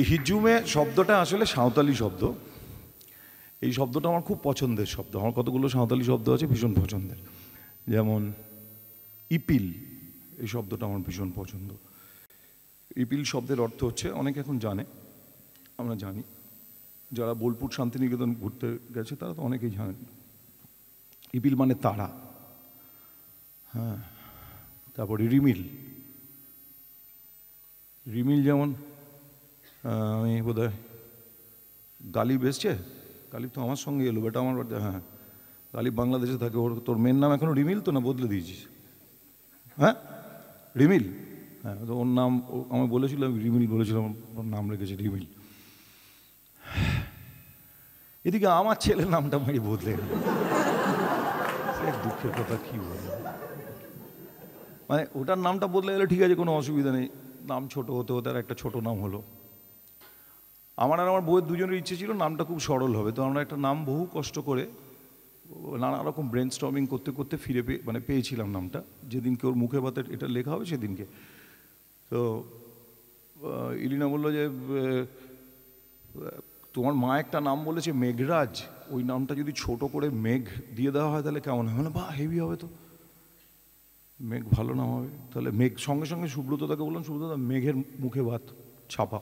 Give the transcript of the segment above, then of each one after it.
এই হিজুমে শব্দটা আসলে সাঁওতালি শব্দ। এই শব্দটা আমার খুব পছন্দের শব্দ। আমার কতগুলো সাঁওতালি শব্দ আছে ভীষণ পছন্দের। যেমন, ইপিল, এই শব্দটা আমার ভীষণ পছন্দ। ইপিল শব্দের অর্থ হচ্ছে, অনেকে এখন জানে, আমরা জানি। যারা বোলপুর শান্তিনিকেতন ঘুরতে গেছে, তারা তো অনেকেই জানেন। ইপিল মানে তারা। হ্যাঁ তারপরে রিমিল। রিমিল যেমন আমি বোধ হয় গালিব এসছে? গালিব তো আমার সঙ্গে এলো বেটা আমার বাড়িতে হ্যাঁ গালিব বাংলাদেশে থাকে, ওর, তোর মেয়ের নাম এখনও রিমিল তো না বদলে দিয়েছিস? হ্যাঁ? রিমিল? হ্যাঁ তো ওর নাম আমি বলেছিলাম রিমিল বলেছিলাম, ওর নাম রেখেছে রিমিল। এদিকে আমার ছেলের নামটা মারি বদলে গেল। দুঃখের কথা কি বলব? মানে ওটার নামটা বদলে গেলে ঠিক আছে, কোনো অসুবিধা নেই। নাম ছোট হতে হতে আর একটা ছোট নাম হলো। আমার আর আমার বইয়ের দুজনের ইচ্ছে ছিল নামটা খুব সরল হবে। তো আমরা একটা নাম বহু কষ্ট করে নানা রকম ব্রেন স্টর্মিং করতে করতে ফিরে পেয়ে মানে পেয়েছিলাম নামটা। যেদিনকে ওর মুখে ভাতে এটা লেখা হবে সেদিনকে। তো ইলিনা বলল যে তোমার মা একটা নাম বলেছে মেঘরাজ। ওই নামটা যদি ছোট করে মেঘ দিয়ে দেওয়া হয় তাহলে কেমন হবে বা হেভি হবে তো। মেঘ ভালো নাম হবে। তাহলে মেঘ, সঙ্গে সঙ্গে সুব্রত সুব্রতদাকে বললাম, সুব্রতদা, মেঘের মুখে ভাত ছাপা।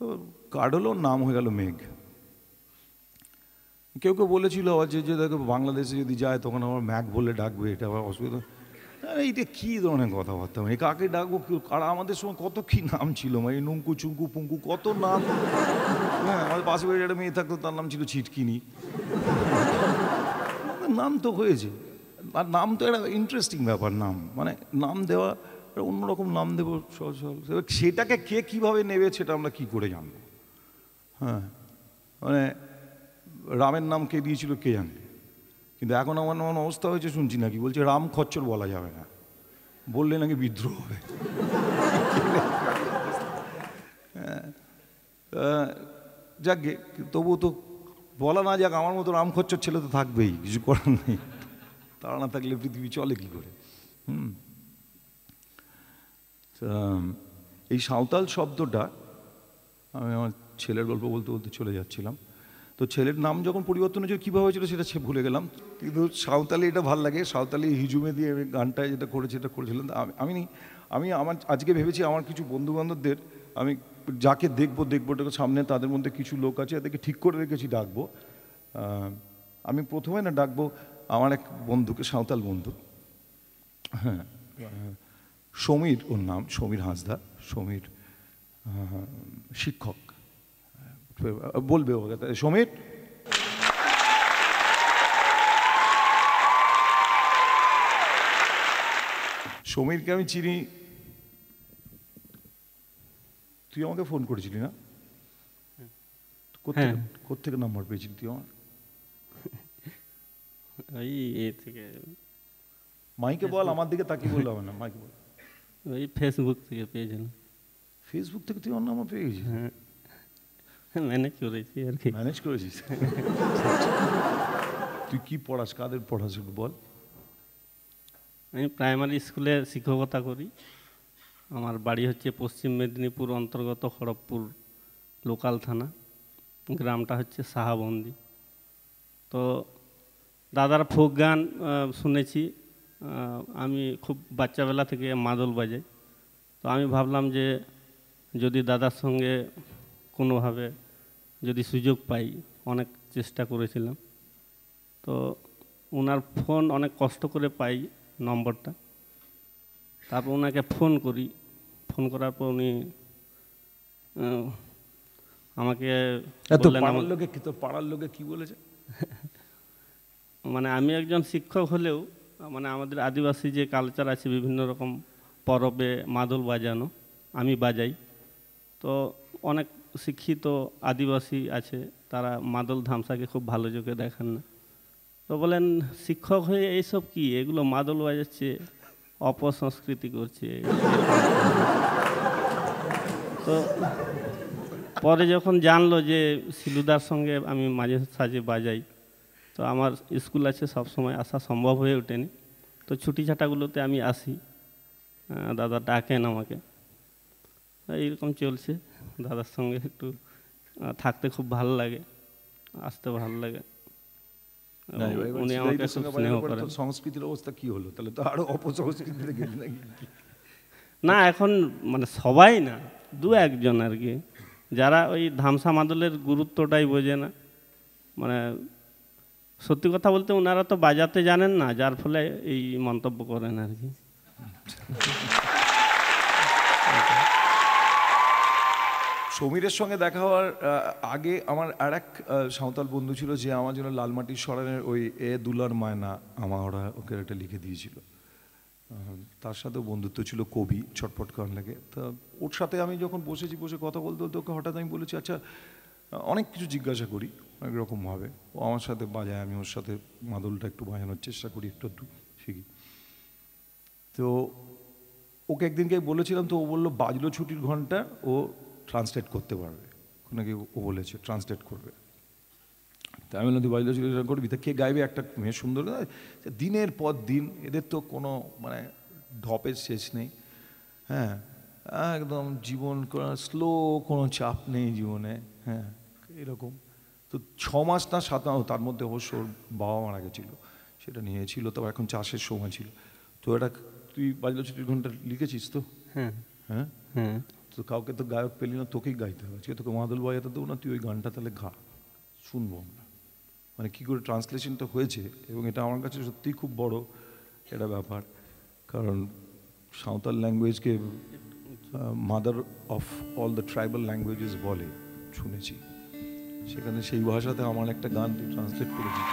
তো নাম হয়ে গেল মেঘ। কেউ কেউ বলেছিল যে দেখো বাংলাদেশে যদি যায় তখন আমার ম্যাক বলে ডাকবে, এটা আবার অসুবিধা। আরে এইটা কী ধরনের কথাবার্তা? মানে কাকে ডাকবো? আর আমাদের সময় কত কী নাম ছিল? মানে নুঙ্কু, চুঙ্কু, পুঙ্কু, কত নাম? হ্যাঁ আমাদের পাশে বাড়ির একটা মেয়ে থাকতো, তার নাম ছিল ছিটকিনি। নাম তো হয়েছে। আর নাম তো একটা ইন্টারেস্টিং ব্যাপার, নাম। মানে নাম দেওয়া একটা অন্যরকম নাম দেবো সহজ সহজ এবার সেটাকে কে কীভাবে নেবে সেটা আমরা কি করে জানব? হ্যাঁ মানে রামের নাম কে দিয়েছিল কে জানে? কিন্তু এখন আমার এমন অবস্থা হয়েছে শুনছি নাকি? বলছে রাম খচ্চর বলা যাবে না। বললে নাকি বিদ্রোহ হবে। হ্যাঁ, আহ, যাকগে তবুও তো বলা না যাক আমার মতো রাম খচ্চর ছেলে তো থাকবেই কিছু করার নেই। তারা না থাকলে পৃথিবী চলে কী করে? হুম। এই সাঁওতাল শব্দটা আমি আমার ছেলের গল্প বলতে বলতে চলে যাচ্ছিলাম। তো ছেলের নাম যখন পরিবর্তন হয়েছিল কীভাবে হয়েছিল সেটা সে ভুলে গেলাম। কিন্তু সাঁওতালি এটা ভালো লাগে। সাঁওতালি হিজুমে দিয়ে আমি গানটা যেটা করেছি এটা করেছিলাম। তা আমি- আমি আমি আমার আজকে ভেবেছি আমার কিছু বন্ধু বান্ধবদের আমি যাকে দেখব দেখব ওটাকে সামনে তাদের মধ্যে কিছু লোক আছে এদেরকে ঠিক করে রেখেছি ডাকবো। আমি প্রথমে না ডাকবো আমার এক বন্ধুকে সাঁওতাল বন্ধু। হ্যাঁ। সমীর ওর নাম সমীর হাঁসদা সমীর শিক্ষক। বলবে ওকে সমীর? সমীরকে আমি চিনি। তুই আমাকে ফোন করেছিলি না? কোথেকে হ্যাঁ। কোথেকে নাম্বার পেয়েছিলি তুই আমার? থেকে মাইকে বল। আমার দিকে তাকিয়ে বললে হবে না। মাইকে বল। ওই ফেসবুক থেকে পেয়েছিলাম ফেসবুক থেকে তুই নাম্বার পেয়ে গেছিস? হ্যাঁ। ম্যানেজ করেছি আর কি। ম্যানেজ করেছিস? তুই কি পড়াস? কাদের পড়াস একটু বল। আমি প্রাইমারি স্কুলে শিক্ষকতা করি। আমার বাড়ি হচ্ছে পশ্চিম মেদিনীপুর অন্তর্গত খড়গপুর লোকাল থানা। গ্রামটা হচ্ছে সাহাবন্দি। তো দাদার ফোক গান শুনেছি। আমি খুব বাচ্চাবেলা থেকে মাদল বাজাই। তো আমি ভাবলাম যে যদি দাদার সঙ্গে কোনোভাবে যদি সুযোগ পাই অনেক চেষ্টা করেছিলাম। তো ওনার ফোন অনেক কষ্ট করে পাই নম্বরটা। তারপর ওনাকে ফোন করি। ফোন করার পর উনি আমাকে পাড়ার লোকে পাড়ার লোকে কি বলেছে? মানে আমি একজন শিক্ষক হলেও মানে আমাদের আদিবাসী যে কালচার আছে, বিভিন্ন রকম পরবে, মাদল বাজানো, আমি বাজাই। তো অনেক শিক্ষিত আদিবাসী আছে, তারা মাদল ধামসাকে খুব ভালো চোখে দেখেন না। তো বলেন, শিক্ষক হয়ে এইসব কি? এগুলো মাদল বাজাচ্ছে, অপসংস্কৃতি করছে। তো পরে যখন জানলো যে শিলুদার সঙ্গে আমি মাঝে সাঝে বাজাই তো আমার স্কুল আছে সব সময় আসা সম্ভব হয়ে ওঠেনি। তো ছুটি ছাটাগুলোতে আমি আসি। দাদা ডাকেন আমাকে। এইরকম চলছে। দাদার সঙ্গে একটু থাকতে খুব ভালো লাগে আসতে ভালো লাগে। উনি আমাকে স্নেহ করেন। সংস্কৃতির অবস্থা কি হলো? তাহলে তো আরও অপসংস্কৃতিতে গেলি নাকি? না এখন মানে সবাই না দু একজন আর কি। যারা ওই ধামসা মাদলের গুরুত্বটাই বোঝে না। মানে সত্যি কথা বলতে ওনারা তো বাজাতে জানেন না, যার ফলে এই মন্তব্য করেন আর কি। সমীরের সঙ্গে দেখা হওয়ার আগে আমার আর এক সাঁওতাল বন্ধু ছিল যে আমার জন্য লালমাটির সরানের ওই এ দুলার মায়না আমার ওরা ওকে একটা লিখে দিয়েছিল। তার সাথেও বন্ধুত্ব ছিল কবি ছটপট করার লাগে। তা ওর সাথে আমি যখন বসেছি, বসে কথা বলতে বলতে ওকে হঠাৎ আমি বলেছি আচ্ছা অনেক কিছু জিজ্ঞাসা করি। অনেক রকমভাবে ও আমার সাথে বাজায়, আমি ওর সাথে মাদলটা একটু বাজানোর চেষ্টা করি, একটু একটু শিখি। তো ওকে একদিনকে বলেছিলাম, তো ও বলল, বাজলো ছুটির ঘণ্টা, ও ট্রান্সলেট করতে পারবে। নাকি ও বলেছে ট্রান্সলেট করবে। তা আমি বললাম, তুই বাজলো ছুটির করবি? তা কে গাইবে? একটা মেয়ে সুন্দর দিনের পর দিন, এদের তো কোনো মানে ঢপের শেষ নেই। হ্যাঁ একদম জীবন স্লো কোনো চাপ নেই জীবনে। হ্যাঁ এরকম। তো ছ মাস না সাত মাস তার মধ্যে অবশ্য ওর বাবা মারা গেছিল সেটা নিয়েছিল তো এখন চাষের সময় ছিল। তো এটা তুই বাজলো ছুটির ঘণ্টা লিখেছিস তো? হ্যাঁ। হ্যাঁ? হ্যাঁ। তো কাউকে তো গায়ক পেলি না তোকেই গাইতে হবে। আজকে তোকে মাদল বাজাতে দেবো না তুই ওই গানটা তাহলে গা শুনব আমরা। মানে কী করে ট্রান্সলেশনটা হয়েছে এবং এটা আমার কাছে সত্যিই খুব বড় এটা ব্যাপার কারণ Santhal ল্যাঙ্গুয়েজকে mother of all the tribal languages বলে শুনেছি। সেখানে সেই ভাষাতে আমার একটা গান তুই ট্রান্সলেট করেছিস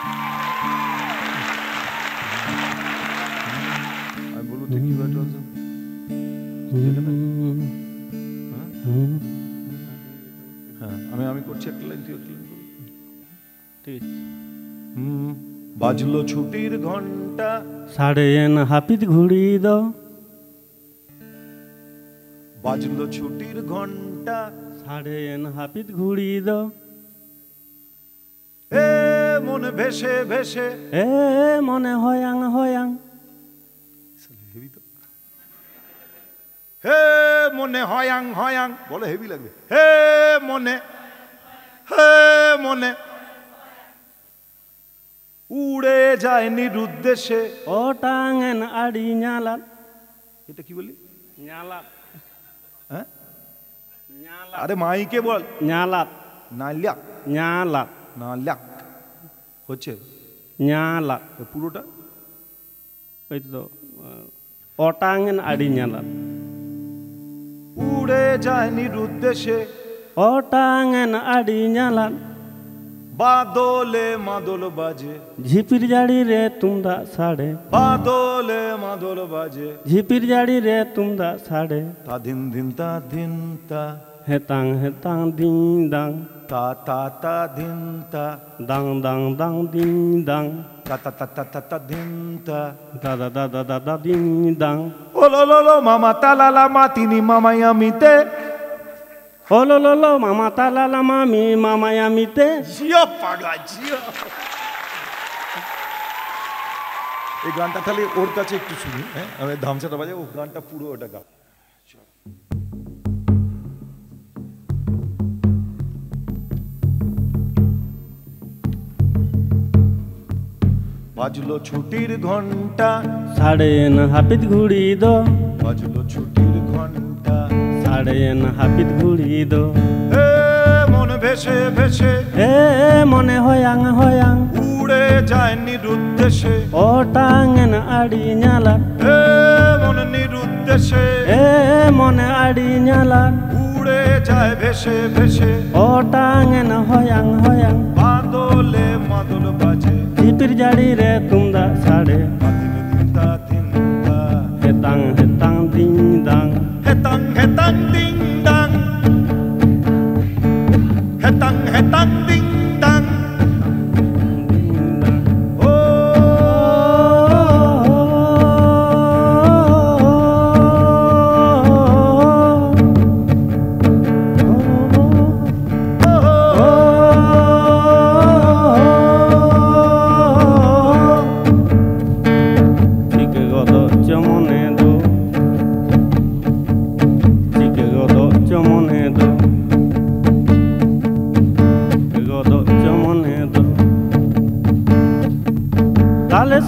আমি বলব কীভাবে ট্রান্সলেট হ্যাঁ? আমি আমি করছি একটা লাইন তুই একটা লাইন ঠিক বাজলো ছুটির ঘণ্টা সাড়ে এন হাপিত ঘুড়ি দাও বাজলো ছুটির ঘণ্টা সাড়ে এন হাপিত ঘুড়ি দাও এ মনে ভেসে ভেসে। এ মনে হয়াং হয়াং। হে মনে হয়াং হয়াং। বলে হেভি লাগবে। হে মনে হে মনে। উড়ে যায় নিরুদ্দেশে। ও টাঙেন আড়ি ñalat এটা কি বলি ñalat হ্যাঁ? আরে মাইকে বল। ñalat নালিয়াক ñalat নালিয়াক হচ্ছে? এ পুরোটা? ওই তো ও টাঙেন আড়ি ñalat উড়ে যায় নিরুদ্দেশে। ও টাঙেন আড়ি ñalat বাদলে মাদল বাজে। ঝিপির জাড়ি রে তুমদা সাড়ে। বাদলে মাদল বাজে। ঝিপির জাড়ি রে তুমদা সাড়ে। তা দিন দিন তা দিন তা হেতাং হেতাং দিং দাং তা তা তা দিন তা দাং দাং দাং দিং দাং তা তা তা তা তা তা দিন তা দাদা দাদা দাদা দিং দাং ও লো লো লো মামা তালালা মা তিনি মামাই আমিতে ও লো লো লো মামা তালালা মামি মামাই আমিতে জিও পাগলা জিও এই গানটা তাহলে ওর কাছে একটু শুনি হ্যাঁ? আমি ধামসাটা বাজে ও গানটা পুরো ওটা গা বাজলো ছুটির ঘণ্টা। সাড়ে এন হাপিত ঘুড়ি দো। বাজলো ছুটির ঘণ্টা। সাড়ে এন হাপিত ঘুড়ি দো। হে মন ভেসে ভেসে। এ মনে হয়াং হয়াং। উড়ে যায় নিরুদ্দেশে। ও টাঙেন আড়ি ñalat হে মন নিরুদ্দেশে। এ মনে আড়ি ñalat উড়ে যায় ভেসে ভেসে। ও টাঙেন হয়াং হয়াং। বাদলে মাদল বাজে। ঝিপির জাড়ি রে তুমদা সাড়ে দিন দিনতা দিনতা হেতাং হেতাং দিং দাং হেতাং হেতাং দিং দাং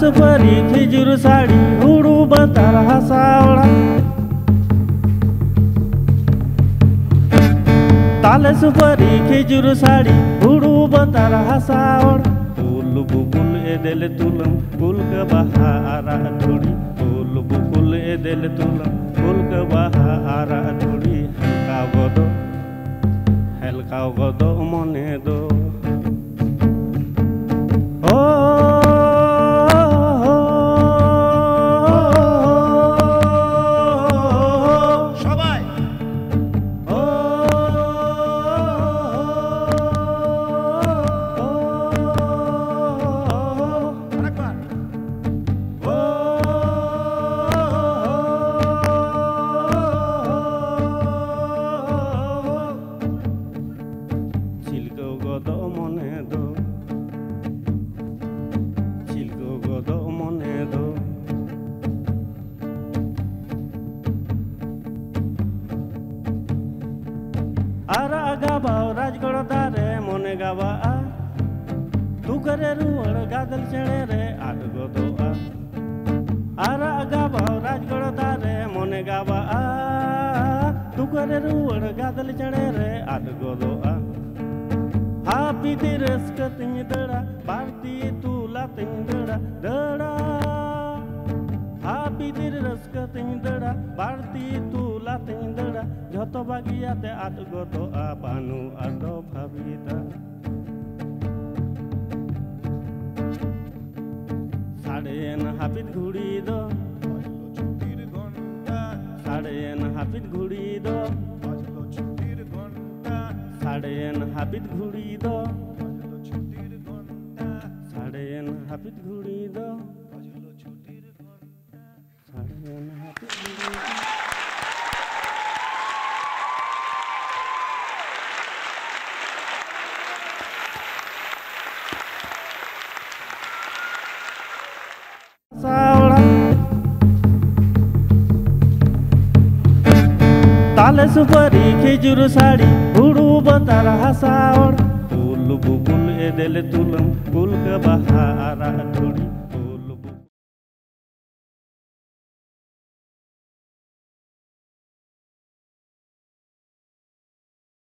हास परी खिजूर साडी, हुडू बतर हसावळा ताल सुपारी खिजूर साडी, हुडू बतर हसावळा फूल बुकुल ए दिल तुलम, फूल का बहारा थोड़ी। फूल बुकुल ए दिल तुलम, फूल का बहारा थोड़ी। हल्का गदो हल्का गदो मने दो। आवा आ तू करे रुवण गादल चढ़े रे आडगो दो आ आरा गावा राजगढ़ तारे मोने गावा आ तू करे रुवण गादल चढ़े रे आडगो दो आ हा पीती रस्क तिंग दड़ा भारती तूला तिंग दड़ा दड़ा हा पीती रस्क तिंग दड़ा भारती तूला तिंग এন হাফিত ঘুড়ি দ। ছুটির ঘণ্টা সাড়েন হাফিত ঘুড়ি দ। ছুটির ঘণ্টা সাড়েন হাফিত ঘুড়ি দ। ছুটির ঘণ্টা সাড়েন হাফিত ঘুড়ি দ। ছুটির ঘণ্টা সাড়েন হাফিত ঘুড়ি কানে সুপারি খেজুর শাড়ি হুড়ু বতার হাসাওড় ফুল বুকুল এদেলে তুলম ফুল বাহারা ঝুড়ি